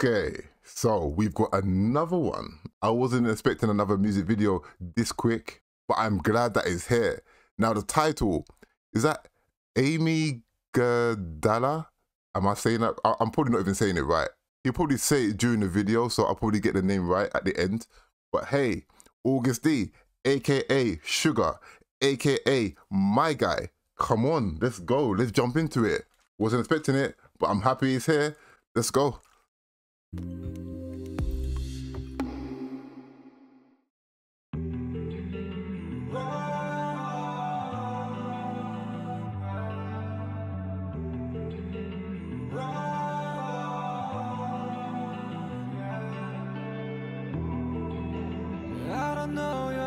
Okay, so we've got another one. I wasn't expecting another music video this quick, but I'm glad that it's here. Now the title is that Amy Gadala. Am I saying that? I'm probably not even saying it right. He'll probably say it during the video, so I'll probably get the name right at the end. But hey, Agust D, aka Suga, aka My Guy. Come on, let's go. Let's jump into it. Wasn't expecting it, but I'm happy he's here. Let's go. I don't know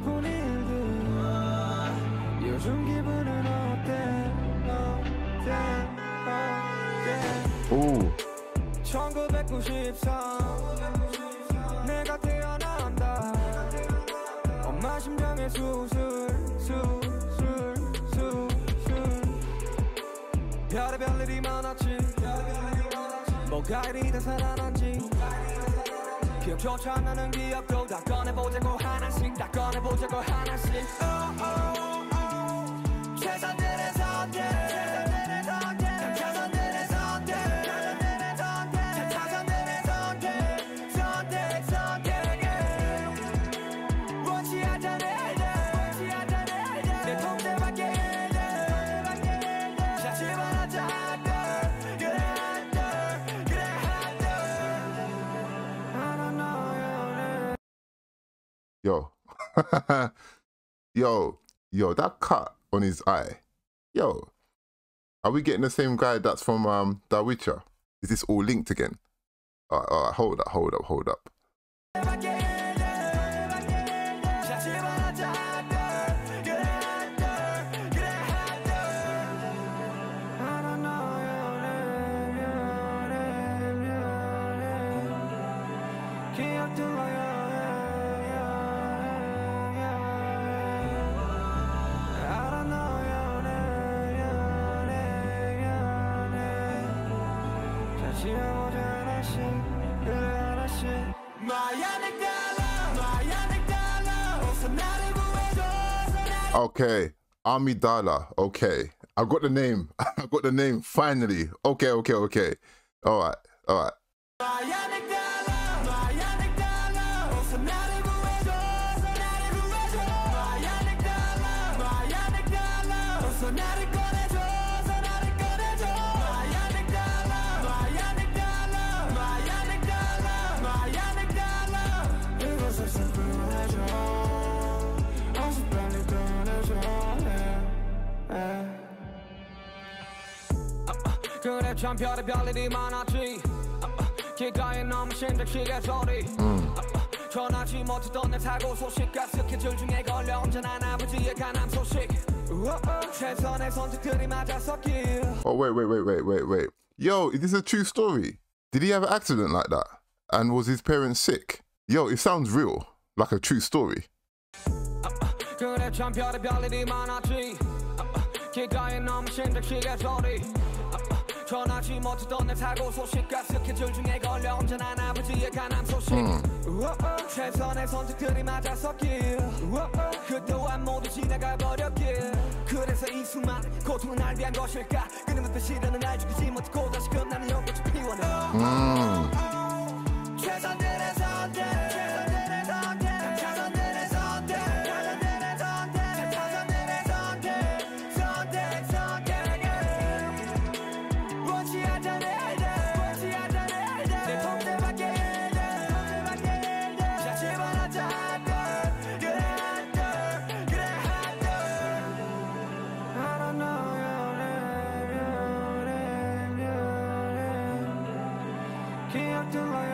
지우고픈 일들. 요즘 기분은 어때? 어때? 어때? Ooh. 1993 내가 태어난다. 엄마 심장에 수술 수술 수술. 별의별 일이 많았지. 뭐가 이리 다 살아난지 기억조차 안 나는 기억도 다 꺼내보자고 하나씩 다 꺼내보자고 하나씩 oh, oh, oh. 최선들의 선택 Yo. yo. Yo, that cut on his eye. Yo. Are we getting the same guy that's from um Daechwita? Is this all linked again? Alright, alright, hold up, hold up, hold up. Okay, Amygdala. Okay, I got the name. I got the name finally. Okay, okay, okay. All right, all right. 참 별의별 일이 많았지 길가에 너무 심장시계 소리 전하지 못했던 내 사고 소식과 스케줄 중에 걸려 언제나 아버지의 가난 소식 최선의 선택들이 맞았었길 Oh wait, wait, wait, wait, wait, wait. Yo, is this a true story? Did he have an accident like that? And was his parents sick? Yo, it sounds real, like a true story. 그래 참 별의별 일이 많았지 길가에 너무 심장시계 소리 전하지 못했던 내 사고 소식과 스케줄 중에 걸려 언제나 아버지의 가난 소식. 최선의 선택들이 맞았었길. 그 또한 모두 지나가 버렸길. 그래서 이 수많은 고통은 날 위한 것일까? 끊임없는 시련은 날 죽이지 못하고 다시금 나는 acting like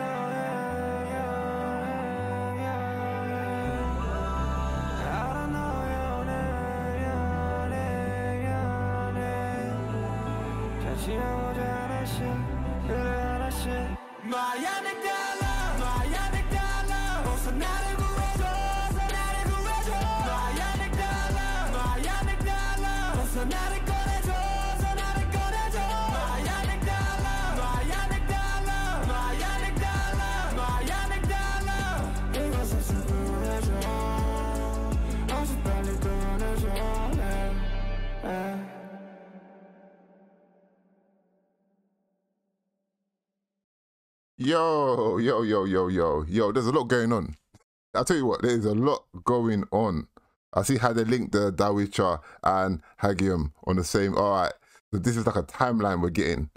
I don't know your name, name, Yo, yo, yo, yo, yo, yo, there's a lot going on. I'll tell you what, there's a lot going on. I see how they link the Daechwita and Haegeum on the same. All right, so this is like a timeline we're getting.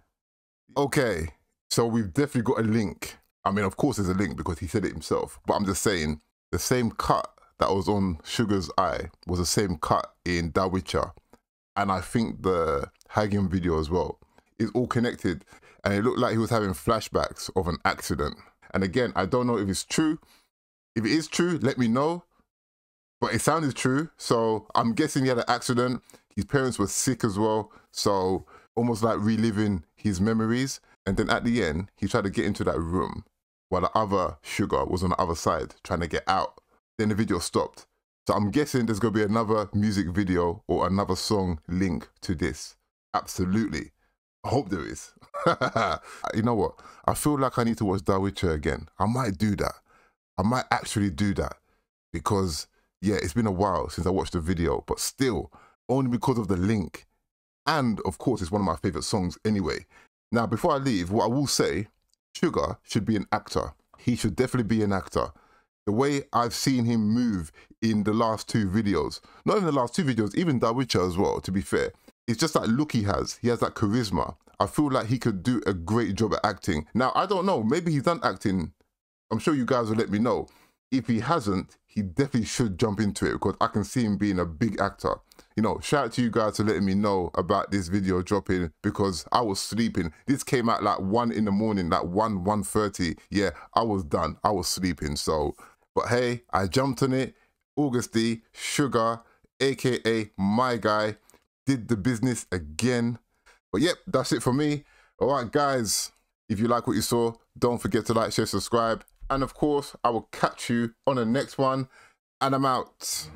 Okay, so we've definitely got a link. I mean, of course, there's a link because he said it himself, but I'm just saying the same cut that was on Suga's Eye was the same cut in Daechwita. And I think the Haegeum video as well is all connected and it looked like he was having flashbacks of an accident. And again, I don't know if it's true. If it is true, let me know. But it sounded true, so I'm guessing he had an accident. His parents were sick as well, so almost like reliving his memories. And then at the end, he tried to get into that room while the other Suga was on the other side trying to get out. Then the video stopped. So I'm guessing there's gonna be another music video or another song link to this. Absolutely. I hope there is. you know what? I feel like I need to watch Daechwita again. I might do that. I might actually do that because, yeah, it's been a while since I watched the video, but still, only because of the link. And of course, it's one of my favorite songs anyway. Now, before I leave, what I will say Suga should be an actor. He should definitely be an actor. The way I've seen him move in the last two videos, not in the last two videos, even Daechwita as well, to be fair, it's just that look he has. He has that charisma. I feel like he could do a great job at acting. Now, I don't know. Maybe he's done acting. I'm sure you guys will let me know. If he hasn't, he definitely should jump into it because I can see him being a big actor. You know, shout out to you guys for letting me know about this video dropping because I was sleeping. This came out like 1 in the morning, like 1, 1.30. Yeah, I was done. I was sleeping. So, but hey, I jumped on it. Agust D, Suga, aka my guy did the business again. But yep, that's it for me. All right, guys, if you like what you saw, don't forget to like, share, subscribe. And of course, I will catch you on the next one. And I'm out.